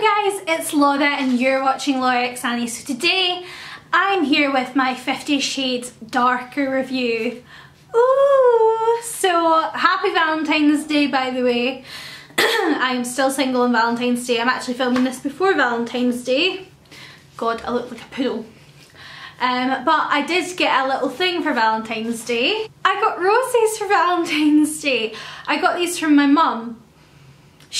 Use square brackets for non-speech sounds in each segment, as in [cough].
Guys, it's Laura and you're watching Laura X Annie. So today I'm here with my Fifty Shades Darker review. Ooh, so happy Valentine's Day by the way. [clears throat] I'm still single on Valentine's Day. I'm actually filming this before Valentine's Day. God, I look like a poodle. Um, but I did get a little thing for Valentine's Day. I got roses for Valentine's Day. I got these from my mum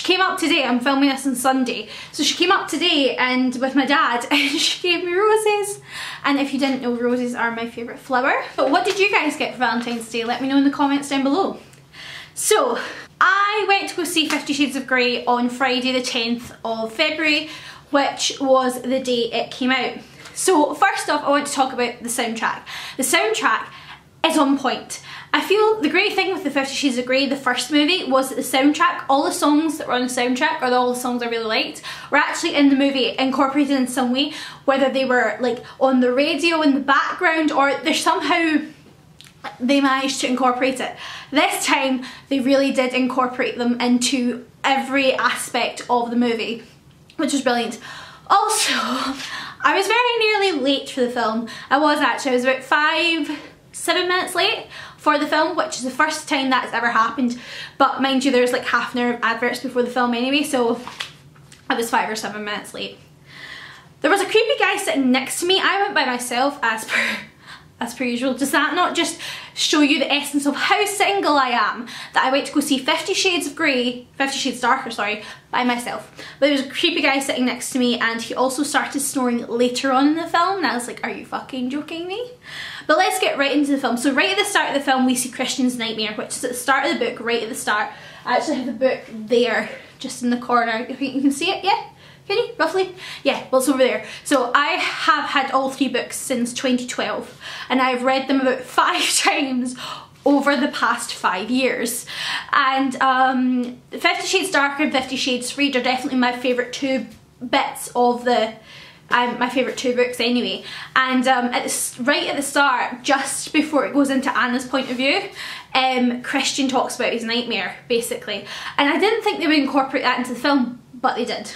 came up today, I'm filming this on Sunday, so she came up today and with my dad [laughs] and she gave me roses. And if you didn't know, roses are my favourite flower. But what did you guys get for Valentine's Day? Let me know in the comments down below. So, I went to go see Fifty Shades of Grey on Friday the 10th of February, which was the day it came out. So first off, I want to talk about the soundtrack. The soundtrack is on point. I feel the great thing with the Fifty Shades of Grey, the first movie, was that the soundtrack, all the songs that were on the soundtrack, or all the songs I really liked, were actually in the movie, incorporated in some way, whether they were like on the radio in the background, or they're somehow they managed to incorporate it. This time, they really did incorporate them into every aspect of the movie, which was brilliant. Also, I was very nearly late for the film. I was actually, I was about five, seven minutes late for the film, which is the first time that's ever happened. But mind you, there's like half an hour of adverts before the film anyway, so I was five or seven minutes late. There was a creepy guy sitting next to me. I went by myself as per [laughs] as per usual. Does that not just show you the essence of how single I am? That I went to go see Fifty Shades of Grey, Fifty Shades Darker, sorry, by myself. But there was a creepy guy sitting next to me and he also started snoring later on in the film and I was like, are you fucking joking me? But let's get right into the film. So right at the start of the film we see Christian's nightmare, which is at the start of the book, right at the start. I actually have the book there, just in the corner. You can see it, yeah? Can you, roughly? Yeah, well it's over there. So I have had all three books since 2012 and I've read them about [laughs] five times over the past five years. And um, Fifty Shades Darker and Fifty Shades Freed are definitely my favourite two bits of the um, my favourite two books anyway. And um, at the, right at the start, just before it goes into Ana's point of view, um, Christian talks about his nightmare, basically. And I didn't think they would incorporate that into the film, but they did.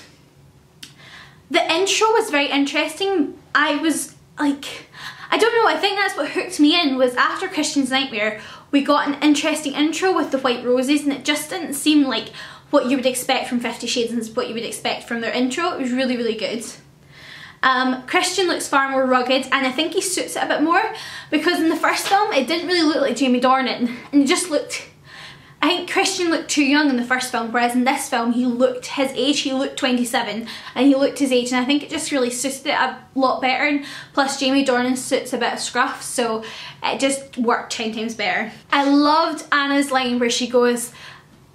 The intro was very interesting. I was like, I don't know, I think that's what hooked me in was after Christian's Nightmare, we got an interesting intro with the white roses and it just didn't seem like what you would expect from Fifty Shades and what you would expect from their intro. It was really, really good. Um, Christian looks far more rugged and I think he suits it a bit more because in the first film it didn't really look like Jamie Dornan and he just looked I think Christian looked too young in the first film, whereas in this film he looked his age, he looked 27 and he looked his age and I think it just really suited it a lot better and plus Jamie Dornan suits a bit of scruff so it just worked 10 times better. I loved Ana's line where she goes,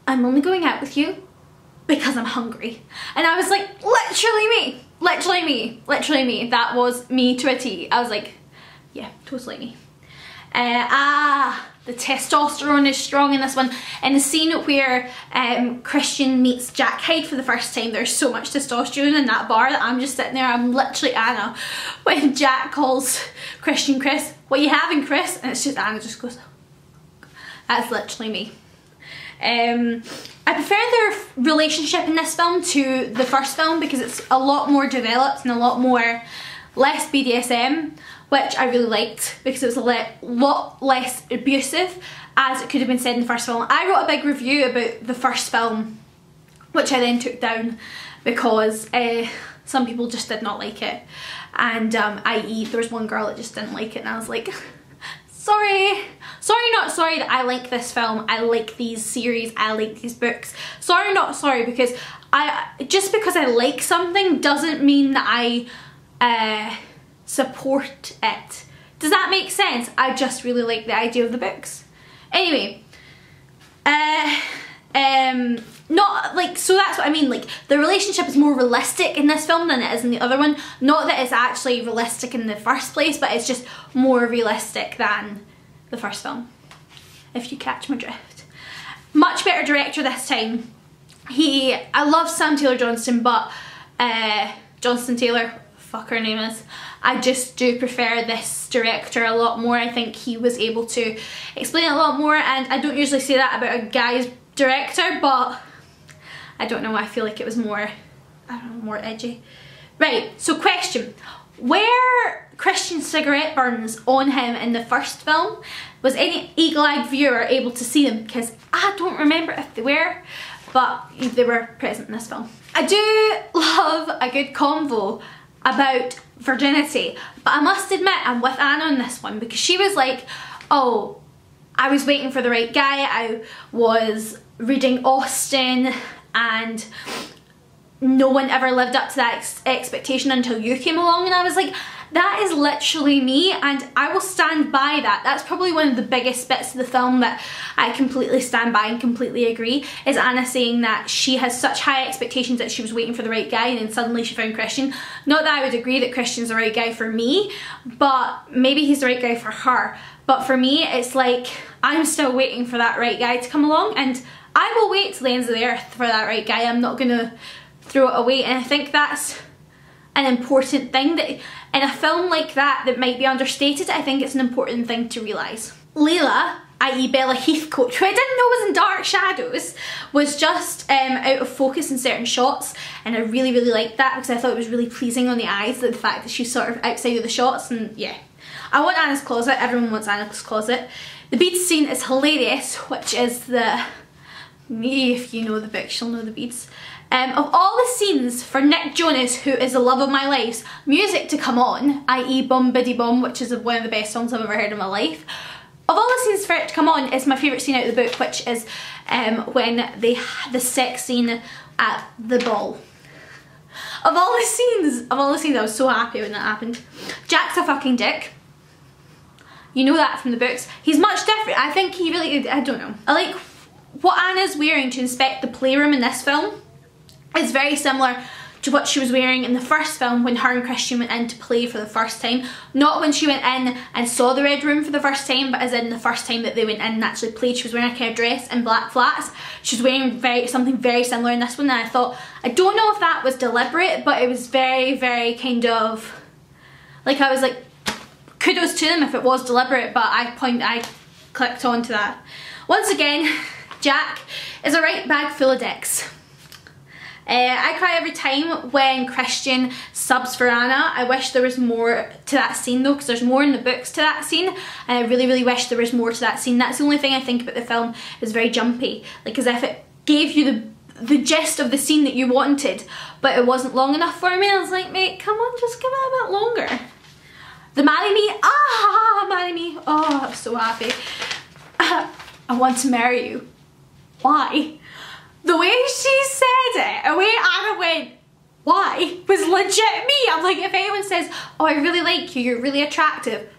I'm only going out with you because I'm hungry. And I was like, literally me, literally me, literally me. That was me to a T. I was like, yeah, totally me. Uh, ah, the testosterone is strong in this one. In the scene where um, Christian meets Jack Hyde for the first time, there's so much testosterone in that bar that I'm just sitting there, I'm literally Ana. When Jack calls Christian Chris, what you having Chris? And it's just Ana just goes, that's literally me. Um, I prefer their relationship in this film to the first film because it's a lot more developed and a lot more less BDSM which I really liked because it was a le lot less abusive as it could have been said in the first film. I wrote a big review about the first film which I then took down because uh, some people just did not like it and um, i.e. there was one girl that just didn't like it and I was like [laughs] sorry sorry not sorry that I like this film I like these series I like these books sorry not sorry because I just because I like something doesn't mean that I uh, support it. Does that make sense? I just really like the idea of the books. Anyway, uh, um, not like, so that's what I mean, like the relationship is more realistic in this film than it is in the other one. Not that it's actually realistic in the first place, but it's just more realistic than the first film, if you catch my drift. Much better director this time. He, I love Sam Taylor Johnston, but uh, Johnston Taylor, fuck her name is. I just do prefer this director a lot more. I think he was able to explain a lot more and I don't usually say that about a guy's director but I don't know, I feel like it was more I don't know, more edgy. Right, so question. Where Christian cigarette burns on him in the first film, was any eagle-eyed viewer able to see them? Because I don't remember if they were, but they were present in this film. I do love a good convo about virginity, but I must admit I'm with Ana on this one because she was like, oh, I was waiting for the right guy, I was reading Austen and no one ever lived up to that ex expectation until you came along and I was like that is literally me and I will stand by that. That's probably one of the biggest bits of the film that I completely stand by and completely agree is Ana saying that she has such high expectations that she was waiting for the right guy and then suddenly she found Christian. Not that I would agree that Christian's the right guy for me, but maybe he's the right guy for her. But for me, it's like I'm still waiting for that right guy to come along and I will wait till the ends of the earth for that right guy. I'm not gonna throw it away and I think that's an important thing that in a film like that that might be understated I think it's an important thing to realise. Leila i.e. Bella Heathcote, who I didn't know was in Dark Shadows, was just um, out of focus in certain shots and I really really liked that because I thought it was really pleasing on the eyes the fact that she's sort of outside of the shots and yeah. I want Ana's closet, everyone wants Ana's closet. The beads scene is hilarious, which is the, me if you know the book, you'll know the beads. Um, of all the scenes for Nick Jonas, who is the love of my life, music to come on, i.e. Bom Bidi Bom, which is one of the best songs I've ever heard in my life, of all the scenes for it to come on is my favourite scene out of the book, which is um, when they the sex scene at the ball. Of all the scenes, of all the scenes, I was so happy when that happened. Jack's a fucking dick. You know that from the books. He's much different. I think he really, I don't know. I like what Ana's wearing to inspect the playroom in this film it's very similar to what she was wearing in the first film when her and Christian went in to play for the first time. Not when she went in and saw the Red Room for the first time, but as in the first time that they went in and actually played. She was wearing a kind of dress and black flats. She was wearing very something very similar in this one and I thought, I don't know if that was deliberate, but it was very, very kind of, like I was like, kudos to them if it was deliberate, but I point, I clicked onto that. Once again, [laughs] Jack is a right bag full of dicks. Uh, I cry every time when Christian subs for Ana. I wish there was more to that scene though because there's more in the books to that scene and I really really wish there was more to that scene. That's the only thing I think about the film is very jumpy like as if it gave you the the gist of the scene that you wanted but it wasn't long enough for me. I was like mate come on just give it a bit longer. The marry me, ah marry me, oh I'm so happy. [laughs] I want to marry you. Why? The way she said it, the way Ana went, why, was legit me. I'm like, if anyone says, oh, I really like you, you're really attractive.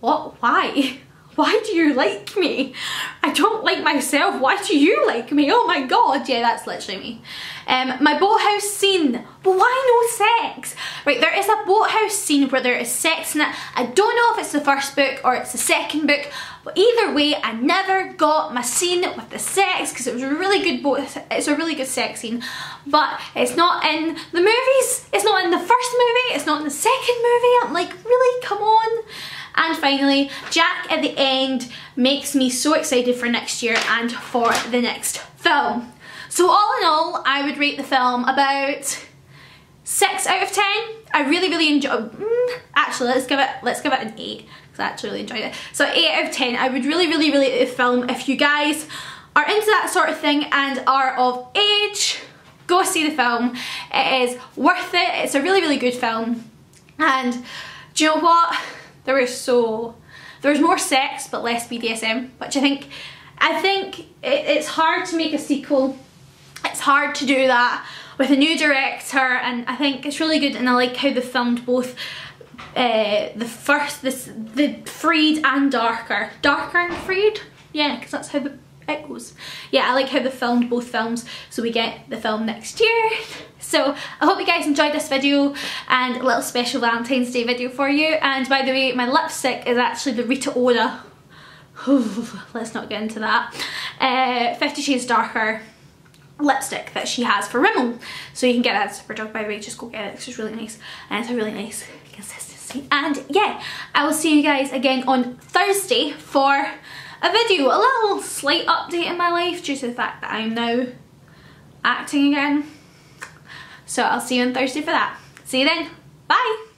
What, why? Why do you like me? I don't like myself. Why do you like me? Oh my god. Yeah, that's literally me. Um, my boathouse scene. But why no sex? Right, there is a boathouse scene where there is sex in it. I don't know if it's the first book or it's the second book, but either way, I never got my scene with the sex because it was a really good boat. It's a really good sex scene, but it's not in the movies. It's not in the first movie. It's not in the second movie. I'm like, really? Come on. And finally, Jack at the end makes me so excited for next year and for the next film. So all in all, I would rate the film about 6 out of 10. I really, really enjoyed, mm, actually let's give it, let's give it an 8 because I actually really enjoyed it. So 8 out of 10, I would really, really, really the film if you guys are into that sort of thing and are of age, go see the film. It is worth it, it's a really, really good film. And do you know what? There was so, there was more sex but less BDSM, which I think, I think it, it's hard to make a sequel it's hard to do that with a new director and I think it's really good and I like how they filmed both uh, the first, this, the Freed and Darker. Darker and Freed? Yeah, because that's how the it goes. Yeah, I like how they filmed both films so we get the film next year. [laughs] So I hope you guys enjoyed this video and a little special Valentine's Day video for you. And by the way, my lipstick is actually the Rita Ora. [sighs] Let's not get into that. Uh, Fifty Shades Darker lipstick that she has for Rimmel. So you can get that at Superdrug by the way, just go get it it's really nice and it's a really nice consistency. And yeah, I will see you guys again on Thursday for a video, a little slight update in my life due to the fact that I'm now acting again. So I'll see you on Thursday for that. See you then. Bye.